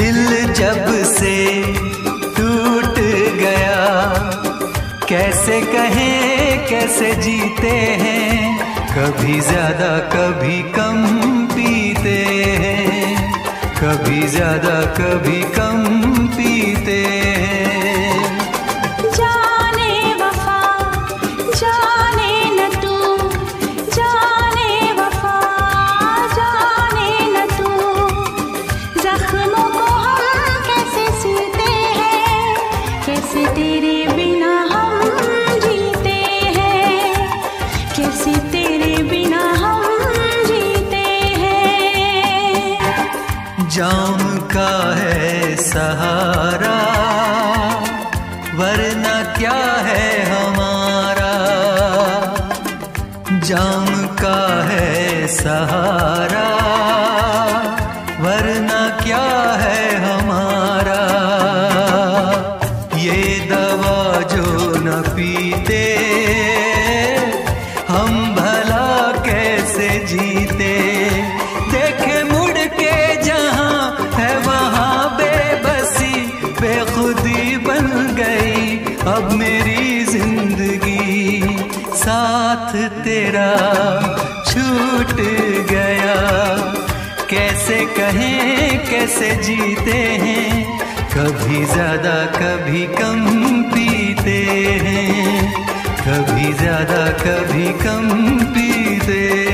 दिल जब से टूट गया। कैसे कहें, कैसे जीते हैं, कभी ज़्यादा, कभी कम पीते हैं। कभी ज़्यादा, कभी कम तेरे बिना हम जीते हैं। जाम का है सहारा, वरना क्या है हमारा? जाम का है सहारा, वरना क्या है हमारा? ये दवा जो न पीते गई अब मेरी ज़िंदगी। साथ तेरा छूट गया। कैसे कहें, कैसे जीते हैं, कभी ज़्यादा, कभी कम पीते हैं। कभी ज़्यादा, कभी कम पीते